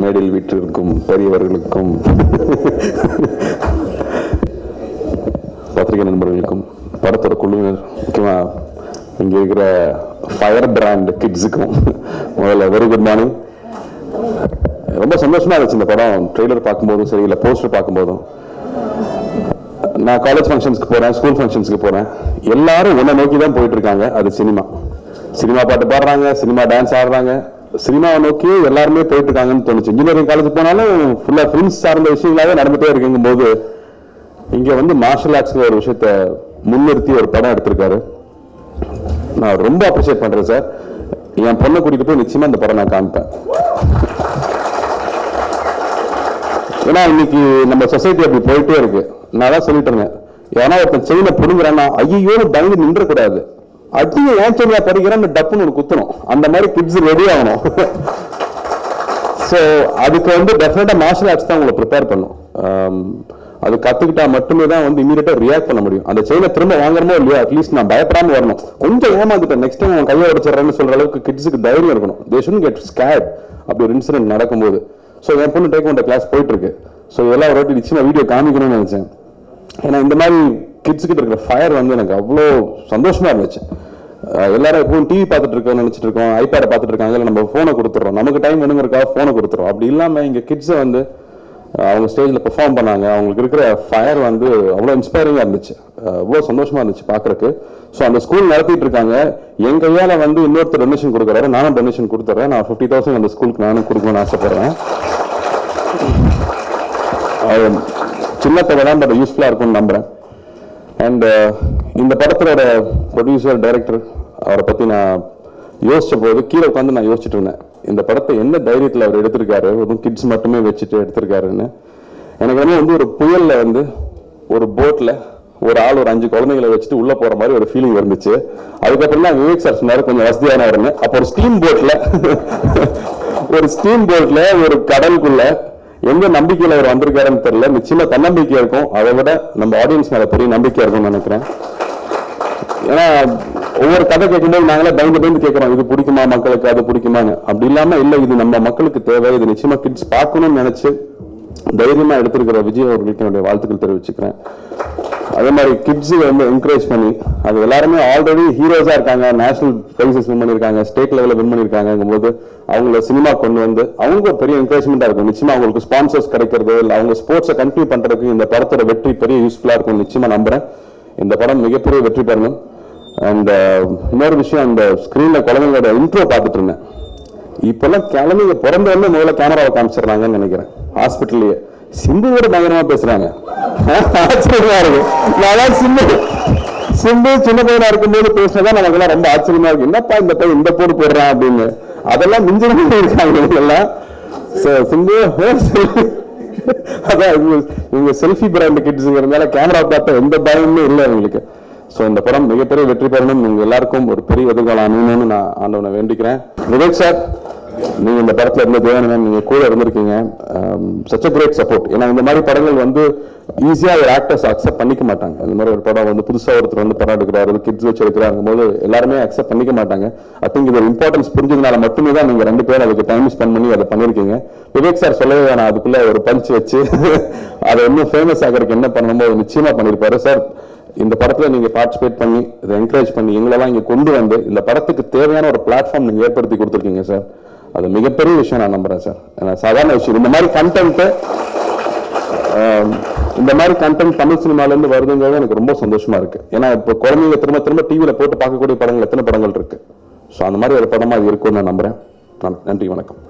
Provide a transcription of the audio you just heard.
மேடையில் வீட்டிற்கும் பெரியவர்களுக்கும் பத்திரிகை நண்பர்களுக்கும் படத்தோட குழுவினர் முக்கியமாக இங்கே இருக்கிற ஃபயர் பிராண்ட் கிட்ஸுக்கும் முதல்ல வெரி குட் மார்னிங் ரொம்ப சந்தோஷமா இருந்துச்சு இந்த படம். ட்ரெய்லர் பார்க்கும்போதும் சரி இல்லை போஸ்டர் பார்க்கும்போதும். நான் காலேஜ் ஃபங்க்ஷன்ஸ்க்கு போறேன் ஸ்கூல் ஃபங்க்ஷன்ஸ்க்கு போறேன். எல்லாரும் உன்னை நோக்கி தான் போயிட்டு இருக்காங்க. அது சினிமா. சினிமா பாட்டு பாடுறாங்க சினிமா டான்ஸ் ஆடுறாங்க. சினிமாவை நோக்கி எல்லாருமே போயிட்டு இருக்காங்கன்னு தோணுச்சு. இன்ஜினியரிங் காலேஜ் போனாலும் ஃபுல்லா ஃபிலிம்ஸ் சார்ந்த விஷயங்களாவே நடந்துட்டே இருக்குங்கும் போது இங்க வந்து மார்ஷல் ஆர்ட்ஸ் ஒரு விஷயத்த முன்னிறுத்தி ஒரு படம் எடுத்திருக்காரு. நான் ரொம்ப அப்ரிஷியேட் பண்றேன் சார் என் பொண்ணை கூட்டிட்டு போய் நிச்சயமா இந்த படம் நான் காமிப்பேன். ஏன்னா இன்னைக்கு நம்ம சொசைட்டி அப்படி போயிட்டே இருக்கு. நான் தான் சொல்லிட்டு இருந்தேன். ஏன்னா ஒருத்தன் செயினை புடுங்குறான்னா ஐயோ பயந்து நின்றக்கூடாது. அடுத்து ஏன் செயினா படிக்கிறேன்னு டப்புன்னு ஒரு குத்தணும். அந்த மாதிரி கிட்ஸ் ரெடி ஆகணும். ஸோ அதுக்கு வந்து டெஃபினட்டா மார்ஷல் ஆர்ட்ஸ் தான் உங்களை ப்ரிப்பேர் பண்ணும். Um, அது கத்துக்கிட்டா மட்டுமே தான் வந்து இமீடியட்டா ரியாக்ட் பண்ண முடியும். அந்த செயினை திரும்ப வாங்குறமோ இல்லையா அட்லீஸ்ட் நான் பயப்படாம வரணும். கொஞ்சம் ஏமாந்துட்டேன். நெக்ஸ்ட் டைம் அவன் கையை உடச்சிடுறேன்னு சொல்ற அளவுக்கு கிட்ஸுக்கு தைரியம் இருக்கணும். தே ஷுட் கெட் ஸ்கேட் அப்படி ஒரு இன்சிடென்ட் நடக்கும்போது. ஸோ என் பொண்ணு டேக் ஒன் கிளாஸ் போயிட்டு இருக்கு. ஸோ இதெல்லாம் ஒரு வாட்டி நிச்சயமா வீடியோ காமிக்கணும்னு நினைச்சேன். ஏன்னா இந்த மாதிரி கிட்ஸ் கிட்ட இருக்கிற ஃபயர் வந்து எனக்கு அவ்வளோ சந்தோஷமா இருந்துச்சு. எல்லாரும் எப்பவும் டிவி பார்த்துட்டு இருக்கோம் நினைச்சிட்டு இருக்கோம் ஐபேட பார்த்துட்டு இருக்காங்க இல்லை நம்ம ஃபோனை கொடுத்துறோம் நமக்கு டைம் வேணுங்கிறக்காக ஃபோனை கொடுத்துறோம் அப்படி இல்லாமல் இங்கே கிட்ஸை வந்து அவங்க ஸ்டேஜில் பெர்ஃபார்ம் பண்ணாங்க. அவங்களுக்கு இருக்கிற ஃபயர் வந்து அவ்வளோ இன்ஸ்பைரிங்காக இருந்துச்சு. அவ்வளோ சந்தோஷமா இருந்துச்சு பார்க்குறக்கு ஸோ அந்த ஸ்கூல் நடத்திட்டு இருக்காங்க. என் கையால் வந்து இன்னொருத்தர் டொனேஷன் கொடுக்குறாரு. நானும் டொனேஷன் கொடுத்துறேன். நான் ஃபிஃப்டி தௌசண்ட் அந்த ஸ்கூலுக்கு நானும் கொடுக்கணும்னு ஆசைப்பட்றேன். சின்ன தொகை தான் பட் யூஸ்ஃபுல்லாக இருக்கும்னு நம்புறேன். அண்ட் uh, இந்த படத்தோட ப்ரொடியூசர் டைரக்டர் அவரை பற்றி நான் யோசிச்ச போது கீழே உட்காந்து நான் யோசிச்சுட்டு இருந்தேன். இந்த படத்தை என்ன தைரியத்தில் அவர் எடுத்திருக்காரு? வெறும் கிட்ஸ் மட்டுமே வச்சுட்டு எடுத்திருக்காருன்னு. எனக்கு வந்து வந்து ஒரு புயல்ல வந்து ஒரு போட்ல ஒரு ஆள் ஒரு அஞ்சு குழந்தைகளை வச்சுட்டு உள்ள போற மாதிரி ஒரு ஃபீலிங் இருந்துச்சு. அதுக்கப்புறம் தான் விவேக் சார் சொன்னாரு கொஞ்சம் வசதியானவருன்னு அப்போ ஒரு ஸ்டீம் போட்ல ஒரு ஸ்டீம் போட்ல ஒரு கடலுக்குள்ள எங்க நம்பிக்கையில அவர் வந்திருக்காருன்னு தெரியல. நிச்சயமா தன்னம்பிக்கை இருக்கும். அதை விட நம்ம ஆடியன்ஸ் மேல பெரிய நம்பிக்கை இருக்கும்னு நினைக்கிறேன். ஏன்னா ஒவ்வொரு கதை கேட்கும்போது நாங்களே பயந்து பயந்து கேட்கறோம். இது பிடிக்குமா மக்களுக்கு? அது பிடிக்குமான்னு. அப்படி இல்லாம இல்ல இது நம்ம மக்களுக்கு தேவை. இது நிச்சயமா கிட்ஸ் பார்க்கணும்னு நினைச்சு தைரியமா எடுத்திருக்கிற விஜய் அவர்களுக்கு என்னுடைய வாழ்த்துக்கள் தெரிவிச்சுக்கிறேன். அதே மாதிரி கிட்ஸு வந்து என்கரேஜ் பண்ணி அது எல்லாருமே ஆல்ரெடி ஹீரோஸாக இருக்காங்க. நேஷனல் பிரைசஸ் வின் பண்ணியிருக்காங்க. ஸ்டேட் லெவலில் வின் பண்ணியிருக்காங்கும் போது அவங்கள சினிமா கொண்டு வந்து அவங்களுக்கு பெரிய என்கரேஜ்மெண்ட்டாக இருக்கும். நிச்சயமாக அவங்களுக்கு ஸ்பான்சர்ஸ் கிடைக்கிறது இல்லை அவங்க ஸ்போர்ட்ஸை கண்டினியூ பண்ணுறதுக்கு இந்த படத்தோட வெற்றி பெரிய யூஸ்ஃபுல்லாக இருக்கும். நிச்சயமாக நம்புறேன். இந்த படம் மிகப்பெரிய வெற்றி பெறணும். அண்ட் uh, இன்னொரு விஷயம் அந்த ஸ்க்ரீனில் குழந்தைங்களோட இன்ட்ரோ பார்த்துட்டு இருந்தேன். இப்போல்லாம் குழந்தைங்க பிறந்த வந்து முதல்ல கேமராவை காமிச்சிடுறாங்கன்னு நினைக்கிறேன். ஹாஸ்பிட்டல்லையே சிம்பு கூட பயங்கரமா பேசுறாங்க. ஆச்சரியமா இருக்கு. நான் சிம்பு சிம்பு சின்ன பையனா இருக்கும்போது பேசினதான் நமக்கு ரொம்ப ஆச்சரியமா இருக்கு. என்னப்பா இந்த பையன் இந்த போடு போடுறான் அப்படின்னு. அதெல்லாம் மிஞ்சி இருக்காங்க இதெல்லாம் சிம்பு அதான் இவங்க- செல்ஃபி பிராண்ட் கிட்ஸுங்கிறதுனால கேமரா பார்த்தா எந்த பயமுமே இல்லை எங்களுக்கு ஸோ இந்த படம் மிகப்பெரிய வெற்றி பெறணும். உங்க எல்லாருக்கும் ஒரு பெரிய எதிர்காலம் அணுகணும்னு நான் ஆண்டவனை வேண்டிக்கிறேன். விவேக் சார் நீங்க இந்த படத்துல இருந்த தேவனன் நீங்க கூட இருந்திருக்கீங்க. சச் அ கிரேட் சப்போர்ட் ஏன்னா இந்த மாதிரி படங்கள் வந்து ஈஸியா ஒரு ஆக்டர்ஸ் அக்செப்ட் பண்ணிக்க மாட்டாங்க. இந்த மாதிரி ஒரு படம் வந்து புதுசா ஒருத்தர் வந்து படம் எடுக்கிறாரு கிட்ஸ் வச்சு எடுக்கிறாங்க போது எல்லாருமே அக்செப்ட் பண்ணிக்க மாட்டாங்க. ஐ திங்க் இது இம்பார்ட்டன்ஸ் புரிஞ்சதுனால மட்டுமே தான் நீங்க ரெண்டு பேரும் அதுக்கு டைம் ஸ்பெண்ட் பண்ணி அதை பண்ணிருக்கீங்க. விவேக் சார் சொல்லவே வேணாம் அதுக்குள்ள ஒரு பஞ்ச் வச்சு அதை இன்னும் ஃபேமஸ் ஆகிறதுக்கு என்ன பண்ணணுமோ அதை நிச்சயமா பண்ணிருப்பாரு. சார் இந்த படத்துல நீங்க பார்ட்டிசிபேட் பண்ணி இதை என்கரேஜ் பண்ணி எங்களெல்லாம் இங்க கொண்டு வந்து இந்த படத்துக்கு தேவையான ஒரு பிளாட்ஃபார்ம் நீங்க ஏற்படுத்தி கொடுத்துருக்கீங்க சார் அது மிகப்பெரிய விஷயம் நான் நம்புறேன் சார் ஏன்னா சாதாரண விஷயம். இந்த மாதிரி கண்டென்ட் இந்த மாதிரி கண்டென்ட் தமிழ் சினிமால இருந்து வருதுங்கிறது எனக்கு ரொம்ப சந்தோஷமா இருக்கு. ஏன்னா இப்போ குழந்தைங்க திரும்ப திரும்ப டிவியில் போட்டு பார்க்கக்கூடிய படங்கள் எத்தனை படங்கள் இருக்கு? ஸோ அந்த மாதிரி ஒரு படமா இருக்கும்னு நான் நம்புறேன். நன்றி வணக்கம்.